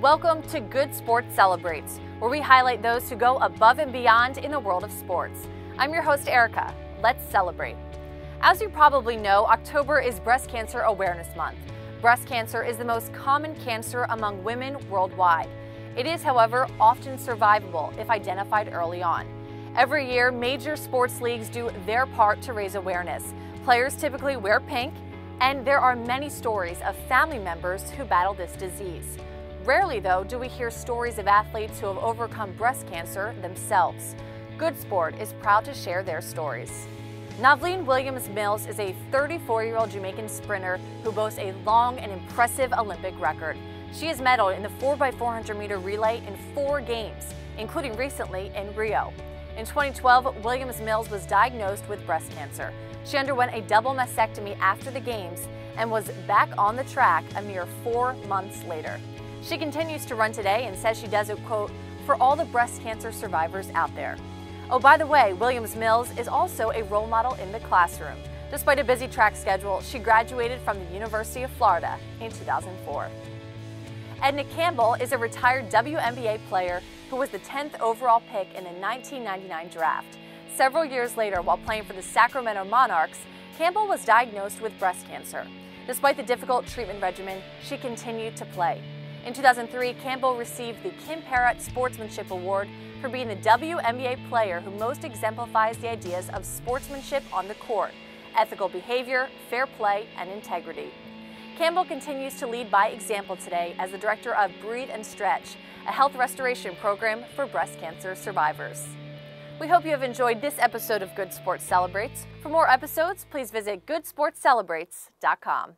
Welcome to Good Sports Celebrates, where we highlight those who go above and beyond in the world of sports. I'm your host, Erica. Let's celebrate. As you probably know, October is Breast Cancer Awareness Month. Breast cancer is the most common cancer among women worldwide. It is, however, often survivable if identified early on. Every year, major sports leagues do their part to raise awareness. Players typically wear pink, and there are many stories of family members who battle this disease. Rarely, though, do we hear stories of athletes who have overcome breast cancer themselves. Good Sport is proud to share their stories. Novlene Williams Mills is a 34 year old Jamaican sprinter who boasts a long and impressive Olympic record. She has medaled in the 4x400 meter relay in four games, including recently in Rio. In 2012, Williams Mills was diagnosed with breast cancer. She underwent a double mastectomy after the Games and was back on the track a mere four months later. She continues to run today and says she does it, quote, for all the breast cancer survivors out there. Oh, by the way, Williams Mills is also a role model in the classroom. Despite a busy track schedule, she graduated from the University of Florida in 2004. Edna Campbell is a retired WNBA player who was the 10th overall pick in the 1999 draft. Several years later, while playing for the Sacramento Monarchs, Campbell was diagnosed with breast cancer. Despite the difficult treatment regimen, she continued to play. In 2003, Campbell received the Kim Perrot Sportsmanship Award for being the WNBA player who most exemplifies the ideas of sportsmanship on the court, ethical behavior, fair play, and integrity. Campbell continues to lead by example today as the director of Breathe and Stretch, a health restoration program for breast cancer survivors. We hope you have enjoyed this episode of Good Sports Celebrates. For more episodes, please visit goodsportscelebrates.com.